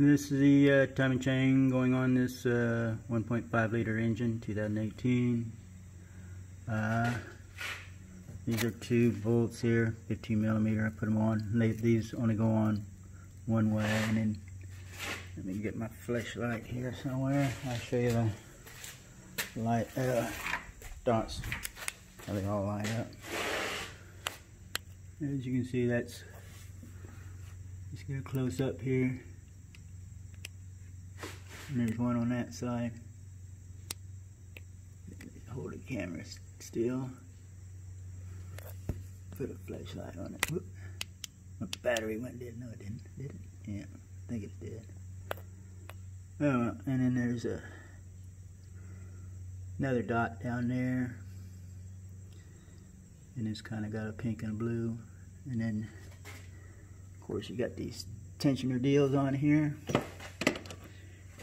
This is the uh, timing chain going on this uh, 1.5 liter engine 2018. Uh, these are two bolts here, 15 millimeter. I put them on. They, these only go on one way, and then let me get my flashlight here somewhere. I'll show you the light uh, dots. How they all line up. As you can see, that's let's get a close up here. And there's one on that side. Hold the camera still. Put a flashlight on it. Whoop. The battery went dead. No, it didn't. Did it? Yeah, I think it did. Oh, and then there's a another dot down there. And it's kind of got a pink and blue. And then, of course, you got these tensioner deals on here.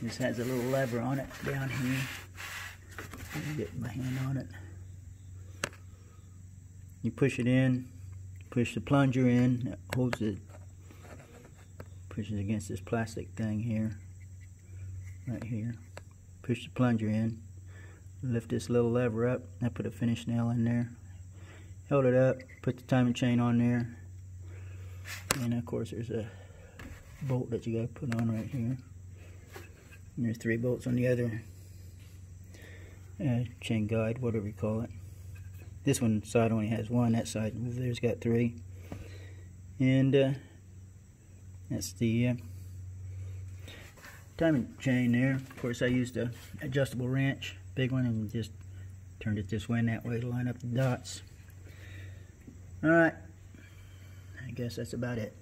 This has a little lever on it down here. Get my hand on it. You push it in, push the plunger in, it holds it, pushes against this plastic thing here, right here. Push the plunger in, lift this little lever up. I put a finish nail in there. Held it up, put the timing chain on there. And of course there's a bolt that you gotta put on right here. And there's three bolts on the other uh, chain guide, whatever you call it. This one side only has one, that side there's got three. And uh, that's the uh, timing chain there. Of course I used a adjustable wrench, big one, and just turned it this way and that way to line up the dots. Alright, I guess that's about it.